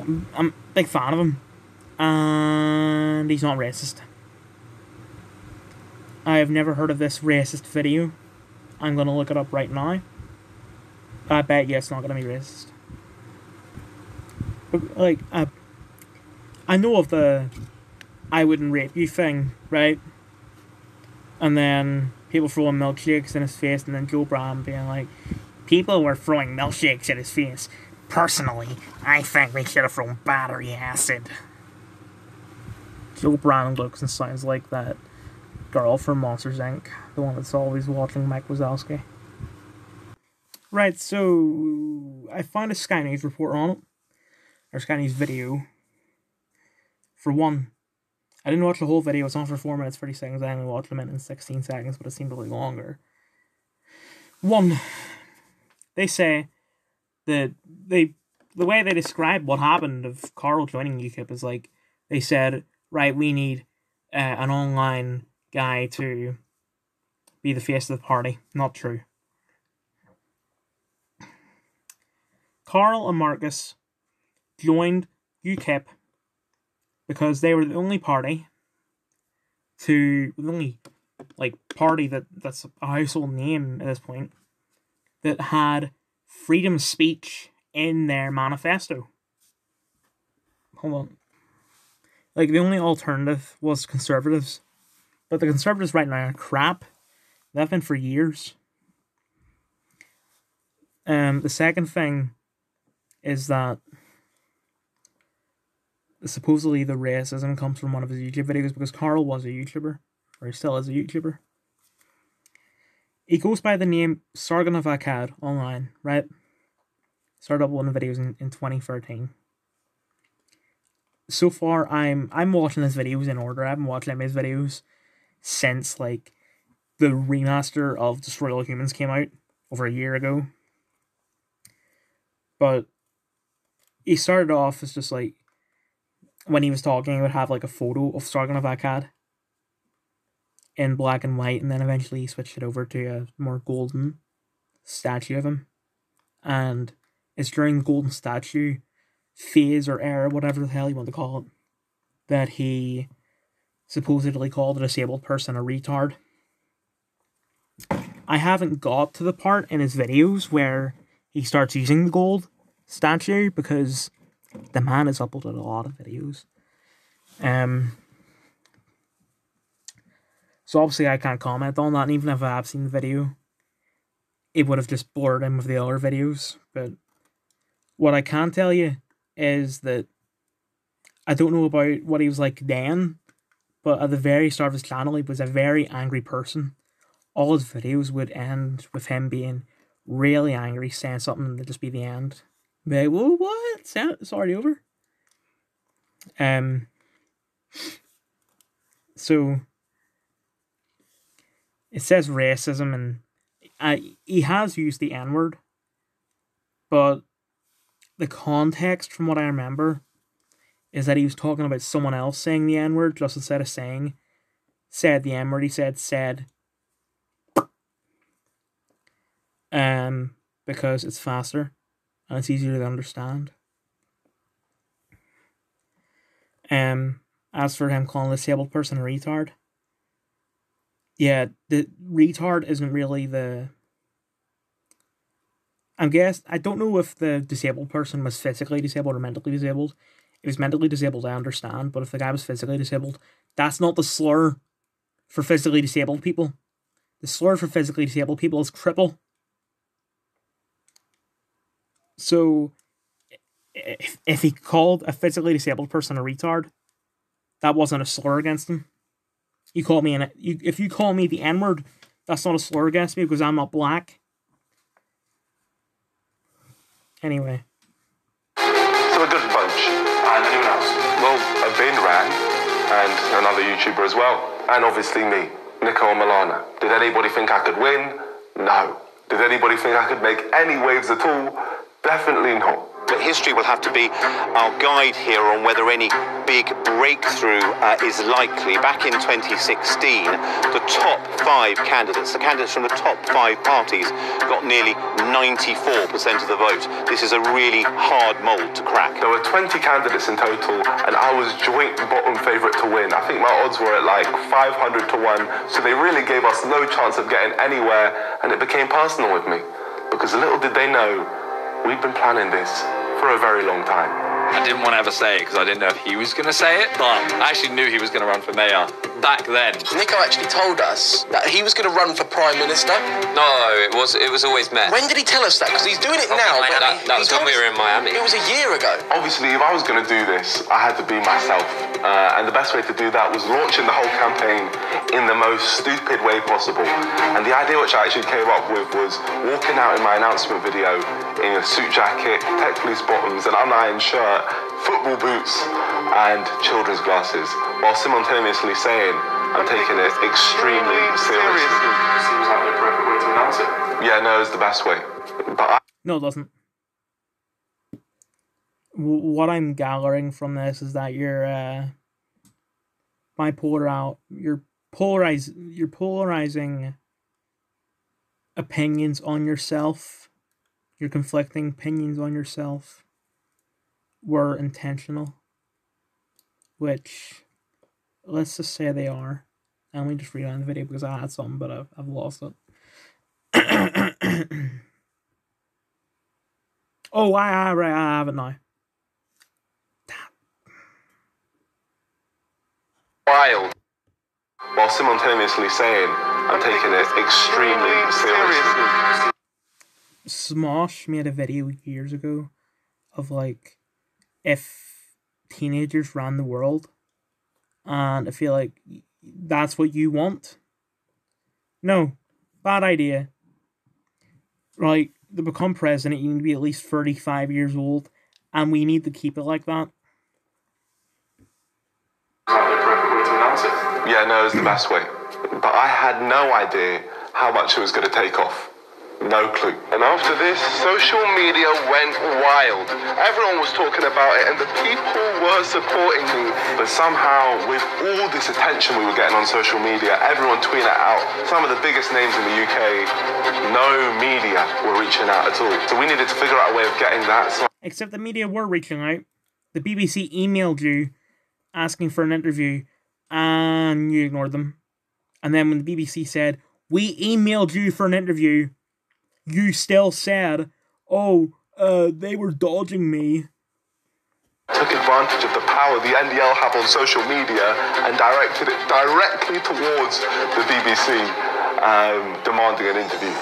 S2: I'm, I'm a big fan of him. And he's not racist. I have never heard of this racist video. I'm gonna look it up right now. I bet you it's not gonna be racist. Like, I, I know of the I wouldn't rape you thing, right? And then people throwing milkshakes in his face, and then Jo Brand being like, people were throwing milkshakes at his face. Personally, I think we should have thrown battery acid. Jo Brand looks and sounds like that girl from Monsters Inc., the one that's always watching Mike Wazowski. Right, so I found a Sky News report on it, or News video. For one, I didn't watch the whole video, it's on for 4 minutes 30 seconds, I only watched a minute and 16 seconds, but it seemed a little longer. One, they say that they the way they describe what happened of Carl joining UKIP is like they said, right, we need uh, an online guy to be the face of the party. Not true. Carl and Marcus joined UKIP because they were the only party to the only like party that that's a household name at this point that had freedom of speech in their manifesto. Hold on. Like the only alternative was conservatives. But the conservatives right now are crap. They've been for years. Um, the second thing is that supposedly the racism comes from one of his YouTube videos because Carl was a YouTuber, or he still is a YouTuber. He goes by the name Sargon of Akkad online, right? Started uploading videos in, in 2013. So far, I'm I'm watching his videos in order. I've been watching his videos since like the remaster of Destroy All Humans came out over a year ago. But he started off as just like when he was talking, he would have like a photo of Sargon of Akkad in black and white, and then eventually he switched it over to a more golden statue of him. And it's during the golden statue phase or era, whatever the hell you want to call it, that he supposedly called a disabled person a retard. I haven't got to the part in his videos where he starts using the gold statue because the man has uploaded a lot of videos. Um, so obviously I can't comment on that, and even if I have seen the video, it would have just blurred in with the other videos. But what I can tell you is that I don't know about what he was like then, but at the very start of his channel, he was a very angry person. All his videos would end with him being really angry, saying something, and just be the end. Be like, whoa, what? It's already over. Um. So it says racism, and uh, he has used the N word, but the context, from what I remember, is that he was talking about someone else saying the N word just instead of saying said the N word. He said said. Um, because it's faster and it's easier to understand. Um, as for him calling a disabled person a retard, yeah, the retard isn't really the. I'm guess I don't know if the disabled person was physically disabled or mentally disabled he was mentally disabled, I understand, but if the guy was physically disabled, that's not the slur for physically disabled people. The slur for physically disabled people is cripple. So, if, if he called a physically disabled person a retard, that wasn't a slur against him. You call me an you, if you call me the N word, that's not a slur against me because I'm not black. Anyway,
S1: So a good bunch. And anyone else? Well, a Bin ran, and another YouTuber as well. And obviously me, Niko Omilana. Did anybody think I could win? No. Did anybody think I could make any waves at all? Definitely not.
S18: But history will have to be our guide here on whether any big breakthrough uh, is likely. Back in 2016, the top five candidates, the candidates from the top five parties, got nearly 94% of the vote. This is a really hard mould to crack.
S1: There were 20 candidates in total, and I was joint bottom favourite to win. I think my odds were at like 500 to 1, so they really gave us no chance of getting anywhere, and it became personal with me. Because little did they know, we'd been planning this for a very long time.
S19: I didn't want to ever say it because I didn't know if he was going to say it, but I actually knew he was going to run for mayor back then.
S20: Niko actually told us that he was going to run for prime minister.
S13: No, it was it was always Met.
S20: When did he tell us that? Because he's doing it now. but
S13: That, that was when we were in Miami.
S20: It was a year ago.
S1: Obviously, if I was going to do this, I had to be myself. Uh, and the best way to do that was launching the whole campaign in the most stupid way possible. And the idea which I actually came up with was walking out in my announcement video in a suit jacket, tech fleece bottoms, an unironed shirt, football boots, and children's glasses, while simultaneously saying, I'm taking it extremely seriously.
S16: Seems like the perfect way to announce it.
S1: Yeah, no, it's the best way. But I
S2: no, it doesn't. What I'm gathering from this is that you're uh, bipolar out. You're polarize. You're polarizing opinions on yourself. You're conflicting opinions on yourself were intentional, which let's just say they are. And we just rewind the video because I had some, but I've, I've lost it. oh, I, I, right, I have it now.
S1: wild while simultaneously saying I'm taking it extremely seriously.
S2: Smosh made a video years ago of like if teenagers ran the world, and I feel like that's what you want. No, bad idea. Like to become president, you need to be at least thirty-five years old, and we need to keep it like that.
S1: Yeah, no, it's the best way. But I had no idea how much it was going to take off. No clue. And after this, social media went wild. Everyone was talking about it, and the people were supporting me. But somehow, with all this attention we were getting on social media, everyone tweeting out, some of the biggest names in the UK, no media were reaching out at all. So we needed to figure out a way of getting that. So
S2: Except the media were reaching out. The BBC emailed you asking for an interview, and you ignored them. And then when the BBC said, We emailed you for an interview, you still said, Oh, uh, they were dodging me.
S1: took advantage of the power the NDL have on social media and directed it directly towards the BBC, um, demanding an interview.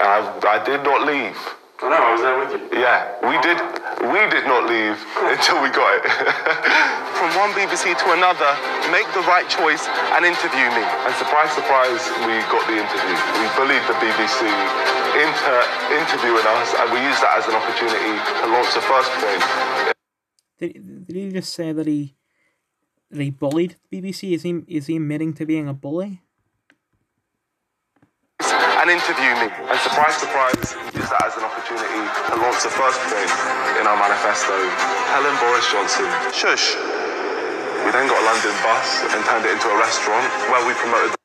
S1: And I, I did not leave.
S16: I know, I was there with you.
S1: Yeah, we did. We did not leave until we got it. From one BBC to another, make the right choice and interview me. And surprise, surprise, we got the interview. We bullied the BBC into interviewing us, and we used that as an opportunity to launch the first point.
S2: Did, did he just say that he that he bullied the BBC? Is he is he admitting to being a bully?
S1: And interview me. And surprise, surprise, use that as an opportunity to launch the first point in our manifesto. Helen Boris Johnson, shush. We then got a London bus and turned it into a restaurant where we promoted.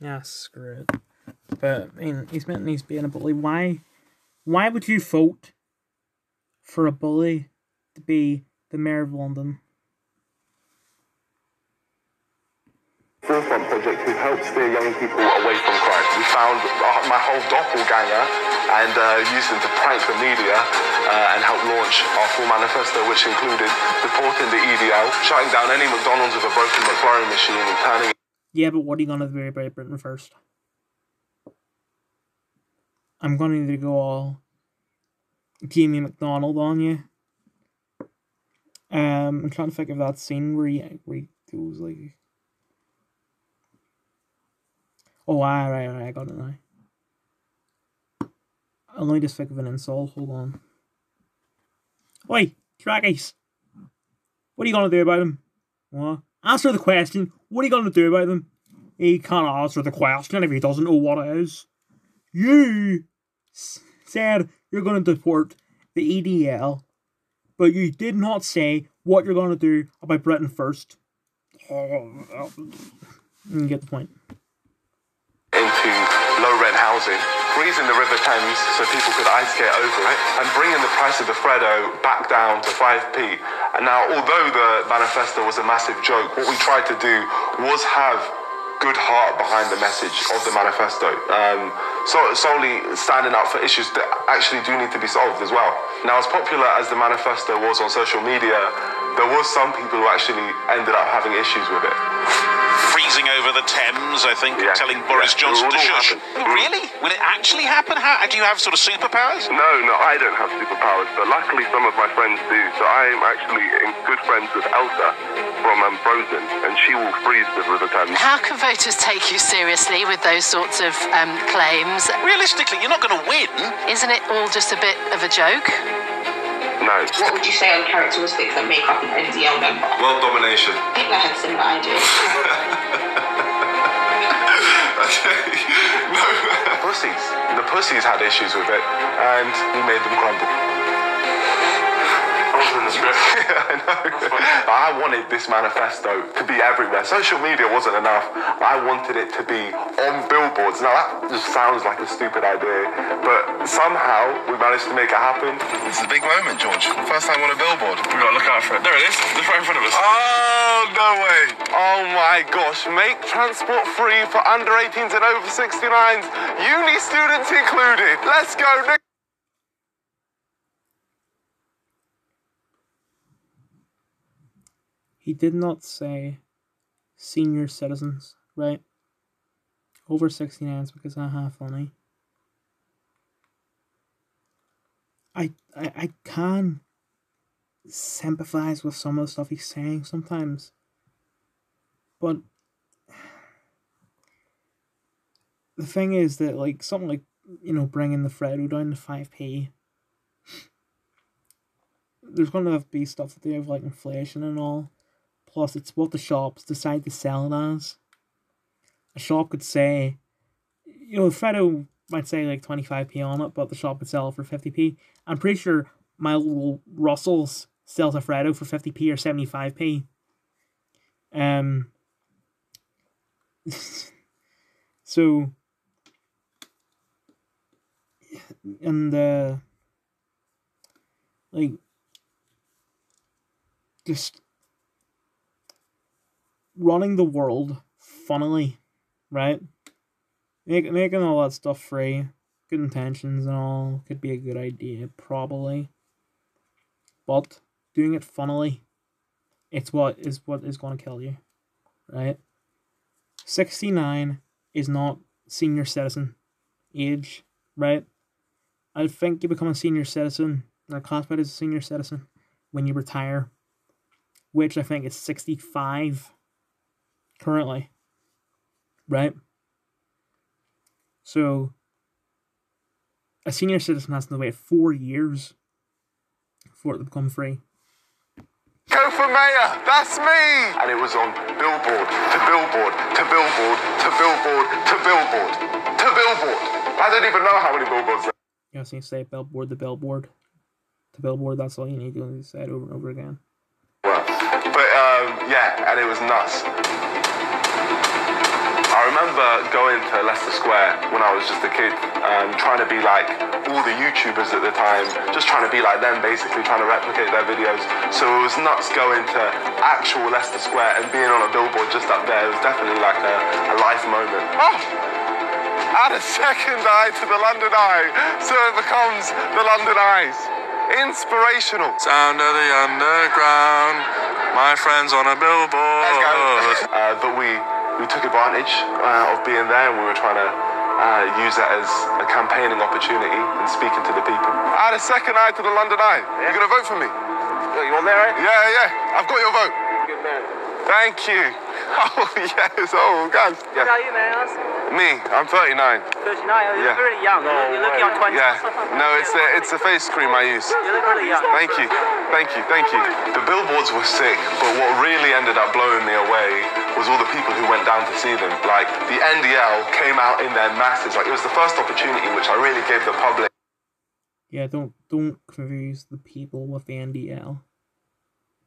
S2: Yeah, screw it. But I mean, he's meant he's being a bully. Why? Why would you vote for a bully to be the mayor of London?
S1: Forefront Project, who helped steer young people away from crime. We found my whole doppelganger and uh, used them to prank the media uh, and help launch our full manifesto, which included reporting the EDL, shutting down any McDonald's with a broken McFlurry machine and turning
S2: Yeah, but what are you gonna do about Britain first? I'm gonna need to go all Jamie McDonald on you. Um, I'm trying to think of that scene where he, where he goes like. Oh, ah, right, right, I got it now. I'll only just think of an insult. Hold on. Oi, Draggies. What are you gonna do about him? What? Answer the question. What are you gonna do about them? He can't answer the question if he doesn't know what it is. You said you're gonna deport the EDL, but you did not say what you're gonna do about Britain first. Oh, you get the point.
S1: Housing, freezing the River Thames so people could ice skate over it, and bringing the price of the Freddo back down to 5p. And now, although the manifesto was a massive joke, what we tried to do was have good heart behind the message of the manifesto. Um, so, solely standing up for issues that actually do need to be solved as well. Now, as popular as the manifesto was on social media, there was some people who actually ended up having issues with it.
S21: Freezing over the Thames, I think, telling Boris Johnson to shush. Really? Will it actually happen? How do you have sort of superpowers?
S1: No, no, I don't have superpowers, but luckily some of my friends do. So I am actually in good friends with Elsa from um, Frozen, and she will freeze the River Thames.
S22: How can voters take you seriously with those sorts of um, claims?
S21: Realistically, you're not going to win.
S22: Isn't it all just a bit of a joke?
S1: No.
S3: What would you say are the characteristics that make up an NDL member?
S1: World domination.
S3: Hitler had similar ideas.
S1: no. Pussies. The pussies had issues with it, and we made them crumble. I know. I wanted this manifesto to be everywhere. Social media wasn't enough. I wanted it to be on billboards. Now that just sounds like a stupid idea, but somehow we managed to make it happen.
S23: This is a big moment, George. First time on a billboard. We gotta look out for it. There it is. It's right in front of us.
S1: Oh, no way. Oh my gosh. Make transport free for under 18s and over 69s. Uni students included. Let's go, Nick.
S2: He did not say senior citizens, right? Over 69s because haha funny. I, I I can sympathize with some of the stuff he's saying sometimes. But the thing is that like something like you know bringing the Freddo down to 5p there's going to be stuff to do with like inflation and all. Plus, it's what the shops decide to sell it as. A shop could say, you know, Freddo might say like 25p on it, but the shop could sell for 50p. I'm pretty sure my little Russell's sells a Freddo for 50p or 75p. Um, so, and uh, like, just running the world funnily, right? Make, making all that stuff free, good intentions and all could be a good idea, probably. But doing it funnily, it's what is what is going to kill you, right? Sixty nine is not senior citizen age, right? I think you become a senior citizen or classified as a senior citizen when you retire, which I think is sixty five currently. Right? So, a senior citizen has to wait four years for it to become free.
S1: Go for mayor, that's me! And it was on billboard to billboard to billboard to billboard to billboard to billboard. I don't even know how many billboards there
S2: You know, so you say billboard to billboard to billboard, that's all you need to say it over and over again.
S1: were. But um, yeah, and it was nuts. I remember going to Leicester Square when I was just a kid, um, trying to be like all the YouTubers at the time, just trying to be like them, basically trying to replicate their videos. So it was nuts going to actual Leicester Square and being on a billboard just up there. It was definitely like a, a life moment. Oh! Add a second eye to the London Eye, so it becomes the London Eyes. Inspirational.
S23: Sound of the underground. My friends on a billboard.
S1: uh, but we we took advantage uh, of being there and we were trying to uh, use that as a campaigning opportunity and speaking to the people. Add a second eye to the London Eye. You're gonna vote for me? You want there? Yeah, yeah. I've got your vote. Thank you. Oh, yes. Oh, guys.
S24: How
S1: Yeah.
S24: are you, man? Ask?
S1: Me, I'm 39.
S24: 39. You
S1: Yeah.
S24: look really young. You're looking on 20.
S1: Yeah. No, it's the, it's the face cream I use.
S24: You look really young.
S1: Thank you. Thank you. Thank you. The billboards were sick, but what really ended up blowing me away was all the people who went down to see them. Like, the NDL came out in their masses. Like, it was the first opportunity which I really gave the public.
S2: Yeah, don't don't confuse the people with the NDL.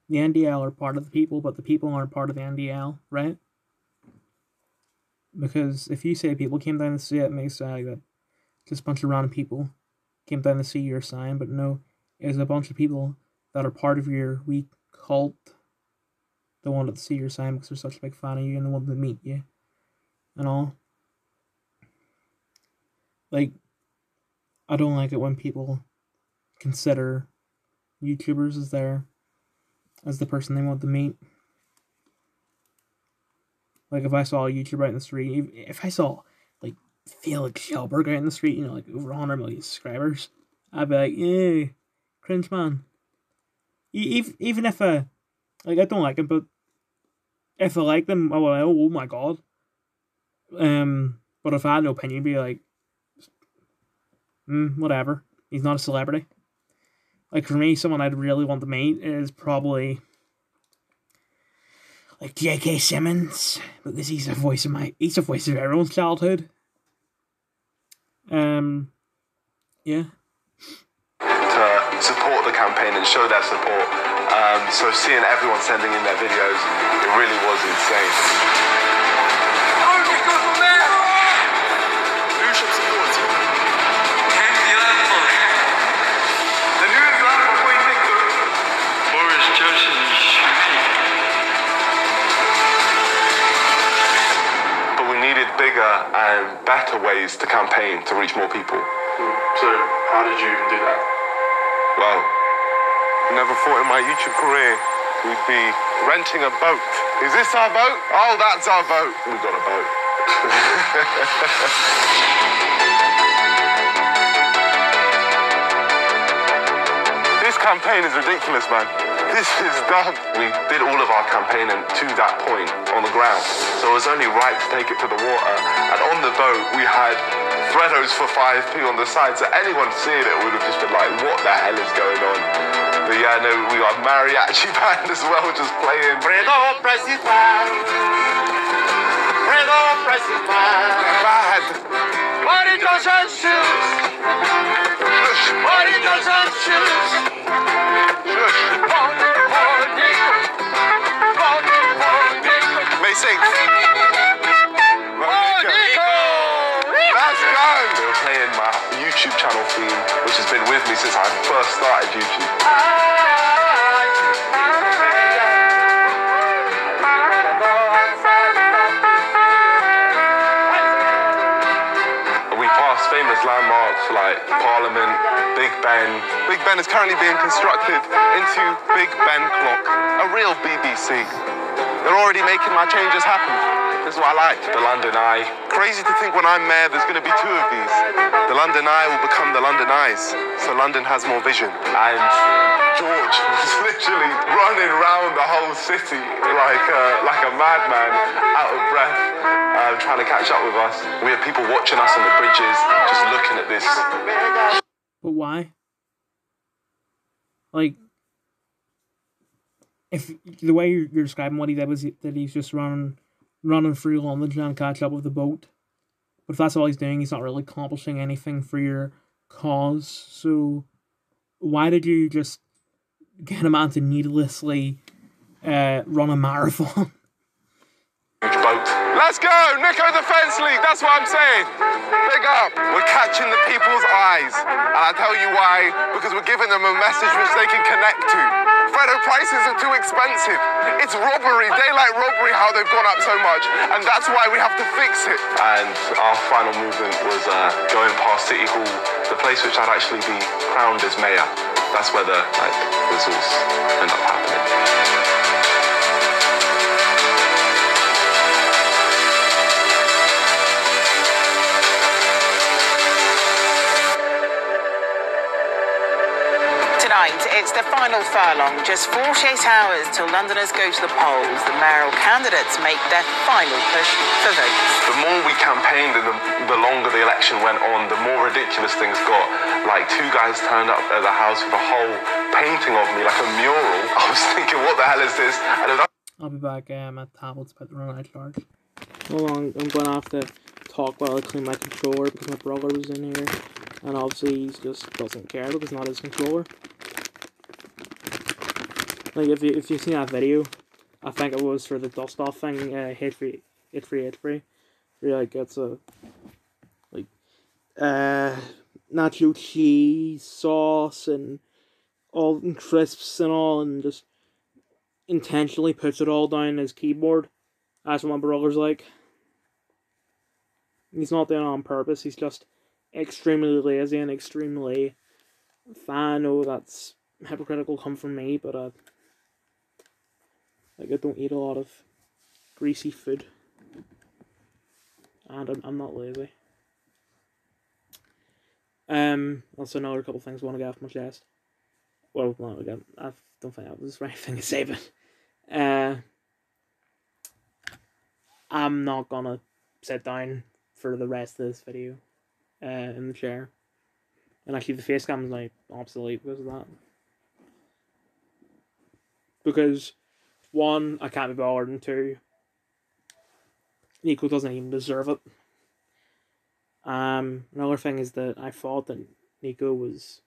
S2: The NDL are part of the people, but the people aren't part of the NDL, right? Because if you say people came down to see it, it makes it like that just a bunch of random people came down to see your sign, but no, it's a bunch of people that are part of your wee cult that wanted to see your sign because they're such a big fan of you and they wanted to meet you and all. Like, I don't like it when people consider YouTubers as their as the person they want to meet. Like if I saw a YouTuber out in the street, if, I saw like Felix Kjellberg out in the street, you know, like over 100 million subscribers, I'd be like, yeah, cringe man. E- ev- Even if I, like, I don't like him, but if I like them, I like, oh my god. Um, but if I had no opinion, I'd be like, mm, whatever. He's not a celebrity. Like for me, someone I'd really want to meet is probably like J.K. Simmons because he's a voice of my he's a voice of everyone's childhood. Um, yeah.
S1: to support the campaign and show their support. Um, so seeing everyone sending in their videos, it really was insane. Bigger and better ways to campaign to reach more people.
S16: So, how did you even do that?
S1: Well, never thought in my YouTube career we'd be renting a boat. Is this our boat? Oh, that's our boat. We've got a boat. This campaign is ridiculous, man. This is done. We did all of our campaigning to that point on the ground, so it was only right to take it to the water. And on the boat, we had Freddos for 5p on the side, so anyone seeing it would have just been like, what the hell is going on? But yeah, no, we got mariachi band as well, just playing.
S25: Freddo President. Freddo.
S1: Bad.
S25: Body Johnson shoes. Body Johnson shoes.
S1: Since I first started YouTube. We famous landmarks like Parliament, Big Ben. Big Ben is currently being constructed into Big Ben Clock, a real BBC. They're already making my changes happen. This is what I like. The London Eye. Crazy to think when I'm mayor, there's going to be two of these. The London Eye will become the London Eyes, so London has more vision. And George was literally running around the whole city like a, like a madman, out of breath, uh, trying to catch up with us. We had people watching us on the bridges, just looking at this.
S2: But why? Like, if the way you're, you're describing what he did was that he's just running, running through London trying to catch up with the boat. But if that's all he's doing, he's not really accomplishing anything for your cause. So, why did you just get a man to needlessly uh, run a marathon?
S1: Let's go! Niko Defence League, that's what I'm saying. Big up. We're catching the people's eyes. And I tell you why, because we're giving them a message which they can connect to. Freddo prices are too expensive. It's robbery, daylight robbery, how they've gone up so much. And that's why we have to fix it. And our final movement was uh, going past City Hall, the place which I'd actually be crowned as mayor. That's where the like results end up happening.
S26: Tonight,
S20: it's the final furlong. Just 48 hours till Londoners go to the polls. The mayoral candidates make their final push for votes.
S1: The more we campaigned and the, the longer the election went on, the more ridiculous things got. Like two guys turned up at the house with a whole painting of me, like a mural. I was thinking, what the hell is this? And it was
S2: I'll be back um, at tablets about to run out of charge. Hold on, I'm going to have to talk while I clean my controller because my brother was in here. And obviously he just doesn't care because it's not his controller. Like if you if you've seen that video, I think it was for the dust off thing, uh hit free hit free hit free. Where like gets a like uh nacho cheese sauce and all and crisps and all and just intentionally puts it all down his keyboard. That's what my brother's like. He's not doing it on purpose, he's just extremely lazy and extremely I know that's hypocritical come from me, but uh like I don't eat a lot of greasy food. And I'm, I'm not lazy. Um, also another couple things I want to get off my chest. Well, no, again, I don't think that was the right thing to say, but uh, I'm not gonna sit down for the rest of this video uh, in the chair. And actually, the face cam is like obsolete because of that. Because one, I can't be bothered, and two, Niko doesn't even deserve it. Um, another thing is that I thought that Niko was.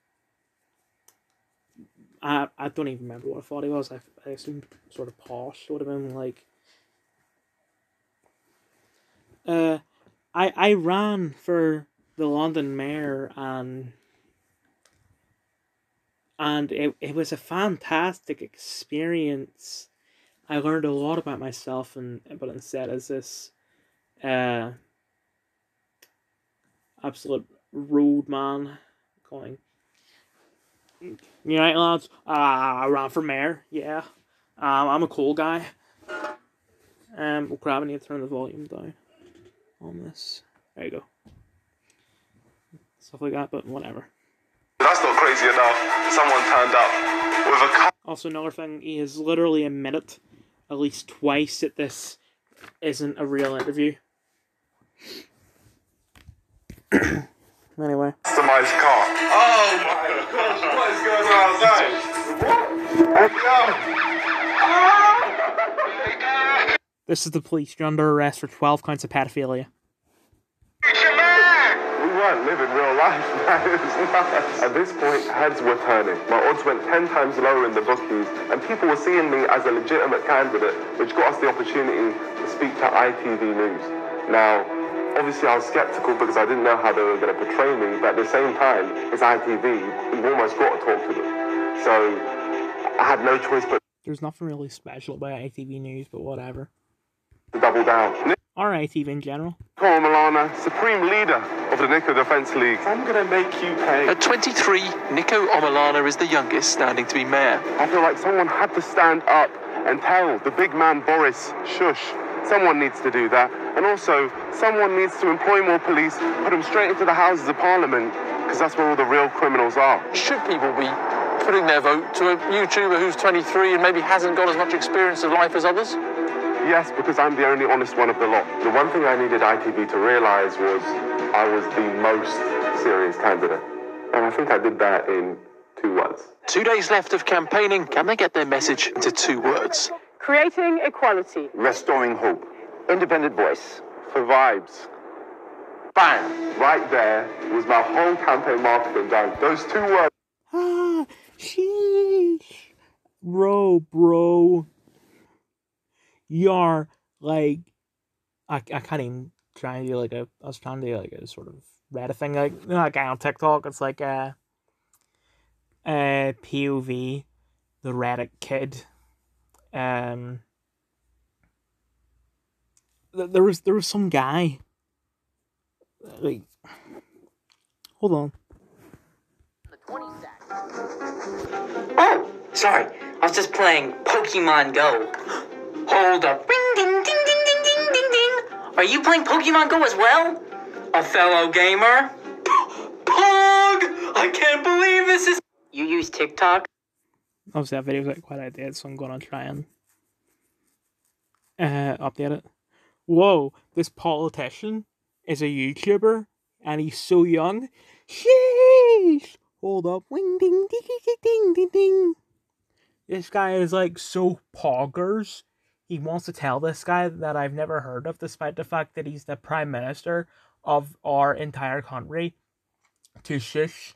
S2: I I don't even remember what I thought he was. I, I assumed sort of posh. Would have been like. Uh, I I ran for the London mayor and. And it, it was a fantastic experience. I learned a lot about myself, and but instead, as this uh, absolute rude man going, you right, lads? Uh, I ran for mayor, yeah. Um, I'm a cool guy. Um, well, need to turn the volume down on this. There you go. Stuff like that, but whatever.
S1: That's not crazy enough. Someone turned up with a.
S2: Also, another thing, he has literally admitted at least twice that this isn't a real interview. anyway.
S1: Customized car. Oh my gosh, what is going on outside? What?
S2: This is the police. You're under arrest for 12 counts of pedophilia.
S1: We weren't living real life. It was nuts. At this point, heads were turning. My odds went 10 times lower in the bookies, and people were seeing me as a legitimate candidate, which got us the opportunity to speak to ITV News. Now, obviously, I was skeptical because I didn't know how they were going to portray me, but at the same time, it's ITV. You've almost got to talk to them. So, I had no choice but
S2: There's nothing really special about ITV News, but whatever.
S1: to double down.
S2: Or even general.
S1: Niko Omilana, Supreme Leader of the Niko Defence League. I'm going to make you pay.
S12: At 23, Niko Omilana is the youngest standing to be mayor.
S1: I feel like someone had to stand up and tell the big man Boris, shush. Someone needs to do that. And also, someone needs to employ more police, put them straight into the Houses of Parliament, because that's where all the real criminals are.
S12: Should people be putting their vote to a YouTuber who's 23 and maybe hasn't got as much experience of life as others?
S1: Yes, because I'm the only honest one of the lot. The one thing I needed ITV to realise was I was the most serious candidate. And I think I did that in two words.
S12: Two days left of campaigning. Can they get their message into two words?
S27: Creating equality.
S1: Restoring hope. Independent voice. For vibes. Bang! Right there was my whole campaign marketing done. Those two words.
S2: Ah, sheesh. Bro, bro. You're like, I, I can't even try and do like a, I was trying to do like a sort of Reddit thing, like, you know, that guy on TikTok, it's like a, a POV, the Reddit kid. Um, th- there was, there was some guy, like, hold on.
S9: Oh, sorry. I was just playing Pokemon Go. Hold up. Ring ding ding ding ding ding ding ding. Are you playing Pokemon Go as well? A fellow gamer? Pog! I can't believe this is
S28: You use TikTok?
S2: Obviously, that video's like quite outdated, so I'm gonna try and uh, update it. Whoa, this politician is a YouTuber, and he's so young. Sheesh! Hold up, wing ding ding ding ding ding ding. This guy is like so poggers. He wants to tell this guy that I've never heard of, despite the fact that he's the prime minister of our entire country, to shush.